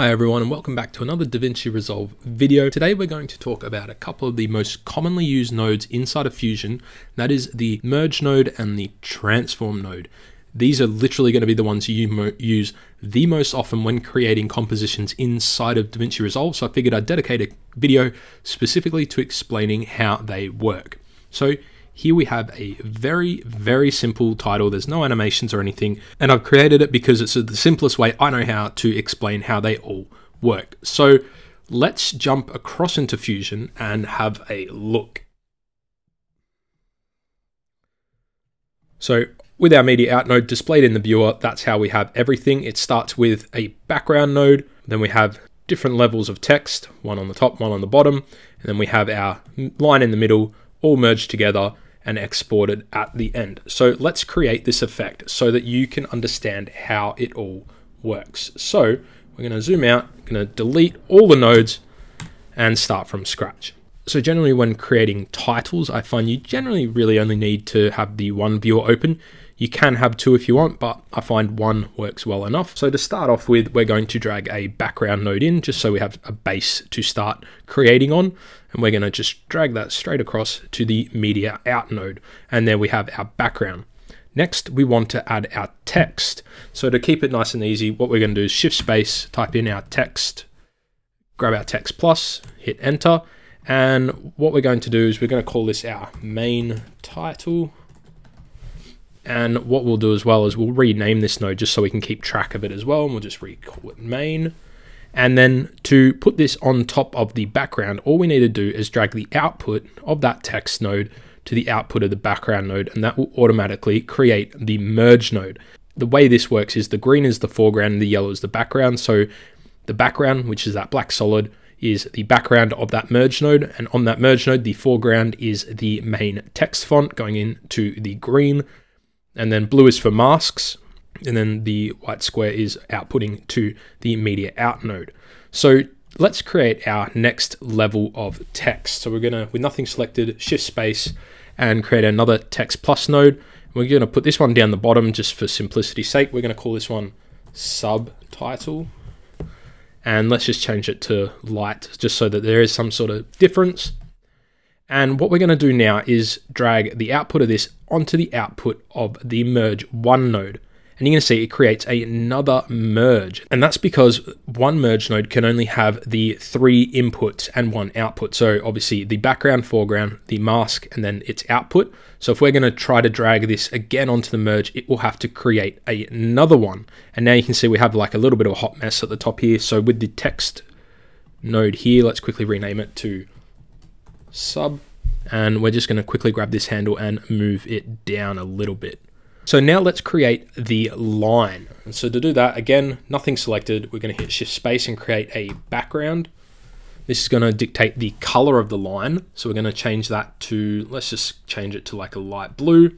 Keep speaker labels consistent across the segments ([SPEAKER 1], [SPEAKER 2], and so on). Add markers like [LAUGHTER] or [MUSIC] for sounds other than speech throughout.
[SPEAKER 1] Hi everyone and welcome back to another DaVinci Resolve video. Today we're going to talk about a couple of the most commonly used nodes inside of Fusion, that is the merge node and the transform node. These are literally going to be the ones you use the most often when creating compositions inside of DaVinci Resolve, so I figured I'd dedicate a video specifically to explaining how they work. So here we have a very, very simple title. There's no animations or anything. And I've created it because it's the simplest way I know how to explain how they all work. So let's jump across into Fusion and have a look. So with our media out node displayed in the viewer, that's how we have everything. It starts with a background node, then we have different levels of text, one on the top, one on the bottom, and then we have our line in the middle, all merged together, and exported at the end. So let's create this effect so that you can understand how it all works. So we're going to zoom out, going to delete all the nodes and start from scratch. So generally when creating titles, I find you generally really only need to have the one viewer open. You can have two if you want, but I find one works well enough. So to start off with, we're going to drag a background node in just so we have a base to start creating on. And we're going to just drag that straight across to the media out node. And there we have our background. Next, we want to add our text. So to keep it nice and easy, what we're going to do is shift space, type in our text, grab our text plus, hit enter. And what we're going to do is we're going to call this our main title. And what we'll do as well is we'll rename this node just so we can keep track of it as well. And we'll just recall it main. And then to put this on top of the background, all we need to do is drag the output of that text node to the output of the background node, and that will automatically create the merge node. The way this works is the green is the foreground and the yellow is the background. So the background, which is that black solid, is the background of that merge node. And on that merge node, the foreground is the main text font going into the green and then blue is for masks, and then the white square is outputting to the media out node. So let's create our next level of text. So we're gonna, with nothing selected, shift space and create another text plus node. We're gonna put this one down the bottom just for simplicity's sake. We're gonna call this one subtitle. And let's just change it to light just so that there is some sort of difference. And what we're going to do now is drag the output of this onto the output of the merge one node. And you're going to see it creates another merge. And that's because one merge node can only have the three inputs and one output. So obviously the background, foreground, the mask, and then its output. So if we're going to try to drag this again onto the merge, it will have to create another one. And now you can see we have like a little bit of a hot mess at the top here. So with the text node here, let's quickly rename it to sub and we're just going to quickly grab this handle and move it down a little bit. So now let's create the line. And so to do that, again, nothing selected. We're going to hit shift space and create a background. This is going to dictate the color of the line. So we're going to change that to, let's just change it to like a light blue.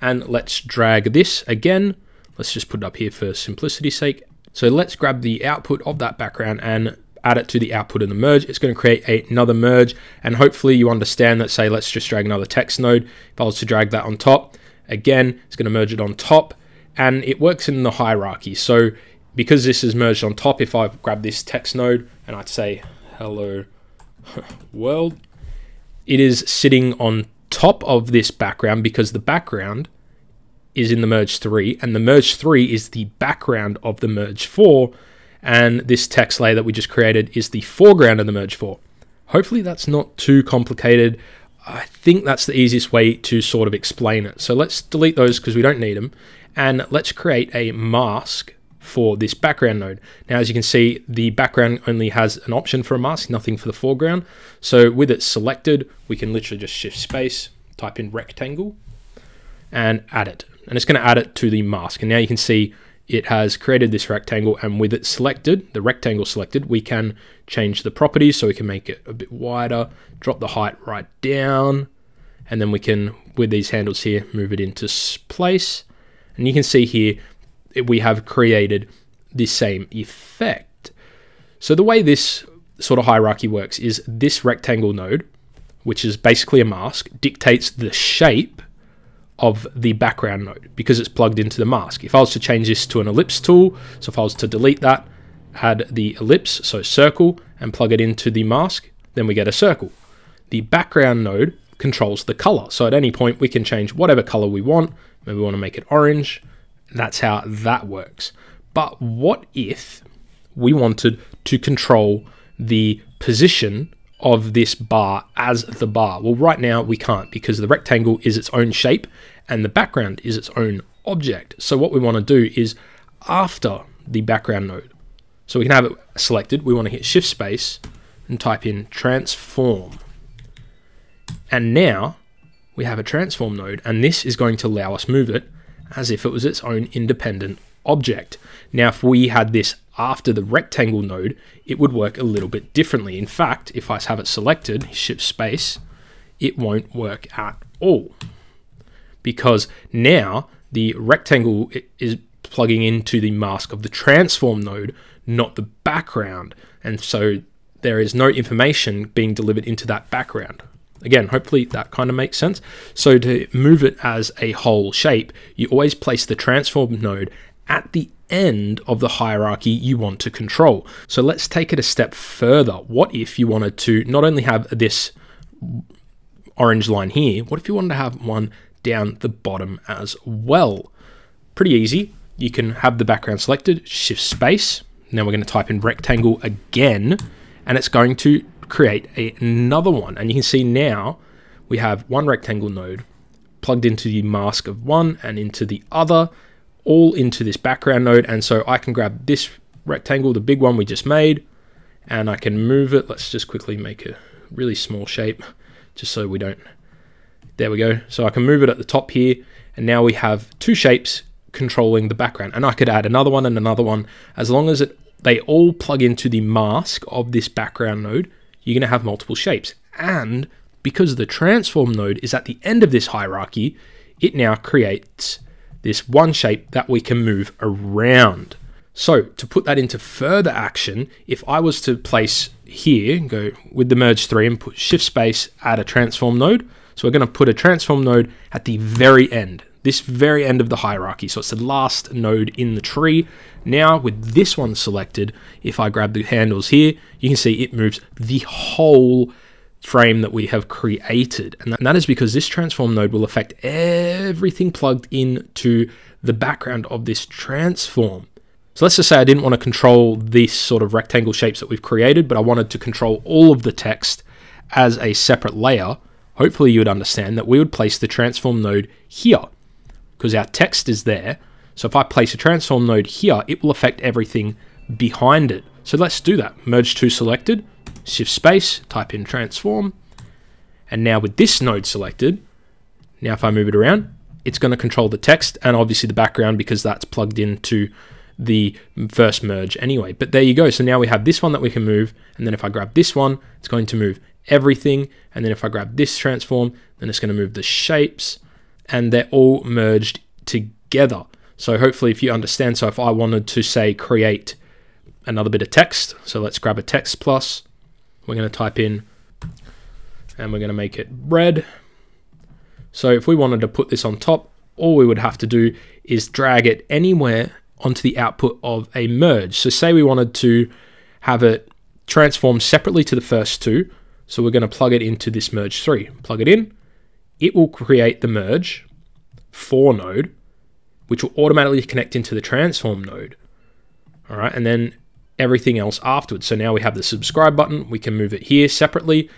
[SPEAKER 1] And let's drag this again. Let's just put it up here for simplicity's sake. So let's grab the output of that background and add it to the output in the merge. It's going to create another merge, and hopefully you understand that, say, let's just drag another text node. If I was to drag that on top, again, it's going to merge it on top, and it works in the hierarchy. So because this is merged on top, if I grab this text node and I'd say, hello [LAUGHS] world, it is sitting on top of this background because the background is in the merge 3 and the merge 3 is the background of the merge 4 and this text layer that we just created is the foreground of the merge 4. Hopefully that's not too complicated. I think that's the easiest way to sort of explain it. So let's delete those because we don't need them. And let's create a mask for this background node. Now, as you can see, the background only has an option for a mask, nothing for the foreground. So with it selected, we can literally just shift space, type in rectangle, and add it. And it's going to add it to the mask. And now you can see it has created this rectangle and with it selected, the rectangle selected, we can change the properties so we can make it a bit wider, drop the height right down, and then we can, with these handles here, move it into place. And you can see here, we have created the same effect. So the way this sort of hierarchy works is this rectangle node, which is basically a mask, dictates the shape of the background node because it's plugged into the mask. If I was to change this to an ellipse tool, so if I was to delete that add the ellipse, so circle, and plug it into the mask, then we get a circle. The background node controls the color. So at any point, we can change whatever color we want. Maybe we want to make it orange. That's how that works. But what if we wanted to control the position of this bar as the bar? Well, right now we can't because the rectangle is its own shape and the background is its own object. So what we want to do is after the background node, so we can have it selected, we want to hit shift space and type in transform. And now we have a transform node and this is going to allow us move it as if it was its own independent object. Now, if we had this after the rectangle node, it would work a little bit differently. In fact, if I have it selected, shift space, it won't work at all. Because now the rectangle is plugging into the mask of the transform node, not the background. And so there is no information being delivered into that background. Again, hopefully that kind of makes sense. So to move it as a whole shape, you always place the transform node at the end of the hierarchy you want to control. So let's take it a step further. What if you wanted to not only have this orange line here, what if you wanted to have one down the bottom as well? Pretty easy. You can have the background selected, shift space. Now we're going to type in rectangle again, and it's going to create a, another one. And you can see now we have one rectangle node plugged into the mask of one and into the other all into this background node. And so I can grab this rectangle, the big one we just made, and I can move it. Let's just quickly make a really small shape just so we don't. There we go. So I can move it at the top here. And now we have two shapes controlling the background. And I could add another one and another one as long as it they all plug into the mask of this background node, you're going to have multiple shapes. And because the transform node is at the end of this hierarchy, it now creates this one shape that we can move around. So to put that into further action, if I was to place here, go with the merge 3 and put shift space, add a transform node. So we're going to put a transform node at the very end, this very end of the hierarchy. So it's the last node in the tree. Now with this one selected, if I grab the handles here, you can see it moves the whole frame that we have created. And that is because this transform node will affect everything plugged into the background of this transform. So let's just say I didn't want to control these sort of rectangle shapes that we've created, but I wanted to control all of the text as a separate layer. Hopefully you would understand that we would place the transform node here because our text is there. So if I place a transform node here, it will affect everything behind it. So let's do that. Merge two selected shift space, type in transform. And now with this node selected, now if I move it around, it's going to control the text and obviously the background because that's plugged into the first merge anyway. But there you go. So now we have this one that we can move. And then if I grab this one, it's going to move everything. And then if I grab this transform, then it's going to move the shapes and they're all merged together. So hopefully if you understand, so if I wanted to say create another bit of text, so let's grab a text plus, we're going to type in and we're going to make it red. So if we wanted to put this on top, all we would have to do is drag it anywhere onto the output of a merge. So say we wanted to have it transform separately to the first two. So we're going to plug it into this merge 3. Plug it in. It will create the merge 4 node, which will automatically connect into the transform node. All right, and then everything else afterwards. So now we have the subscribe button, we can move it here separately,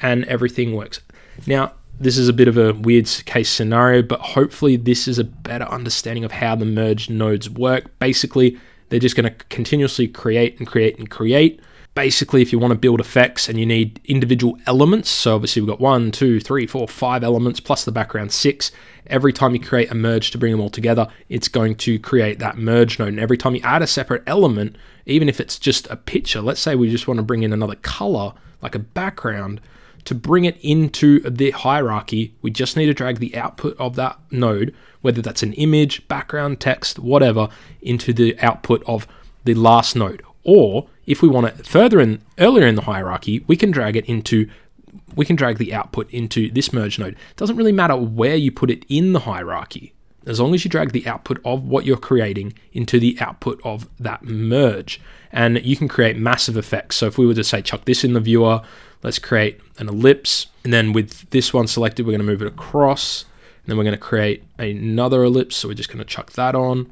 [SPEAKER 1] and everything works. Now, this is a bit of a weird case scenario, but hopefully this is a better understanding of how the merged nodes work. Basically, they're just going to continuously create and create and create. Basically, if you want to build effects and you need individual elements, so obviously we've got one, two, three, four, five elements plus the background six. Every time you create a merge to bring them all together, it's going to create that merge node. And every time you add a separate element, even if it's just a picture, let's say we just want to bring in another color, like a background, to bring it into the hierarchy, we just need to drag the output of that node, whether that's an image, background, text, whatever, into the output of the last node. Or if we want it further in earlier in the hierarchy, we can drag it into we can drag the output into this merge node. It doesn't really matter where you put it in the hierarchy as long as you drag the output of what you're creating into the output of that merge. and you can create massive effects. So if we were to say chuck this in the viewer, let's create an ellipse. And then with this one selected, we're going to move it across. And then we're going to create another ellipse. So we're just going to chuck that on.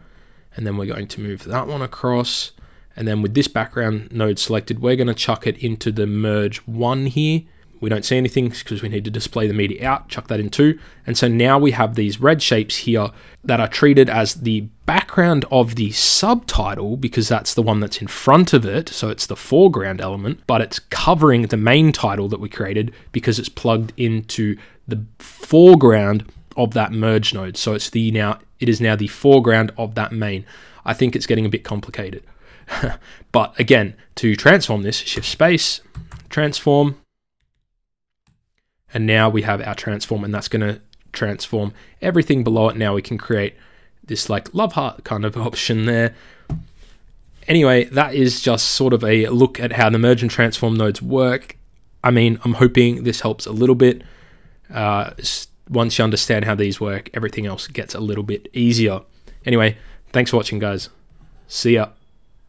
[SPEAKER 1] And then we're going to move that one across. And then with this background node selected, we're going to chuck it into the merge one here. We don't see anything because we need to display the media out, chuck that in too. And so now we have these red shapes here that are treated as the background of the subtitle because that's the one that's in front of it. So it's the foreground element, but it's covering the main title that we created because it's plugged into the foreground of that merge node. So it's the now it is now the foreground of that main. I think it's getting a bit complicated. [LAUGHS] but again, to transform this, shift space, transform, and now we have our transform, and that's going to transform everything below it. Now we can create this like love heart kind of [LAUGHS] option there. Anyway, that is just sort of a look at how the merge and transform nodes work. I mean, I'm hoping this helps a little bit. Uh, once you understand how these work, everything else gets a little bit easier. Anyway, thanks for watching, guys. See ya.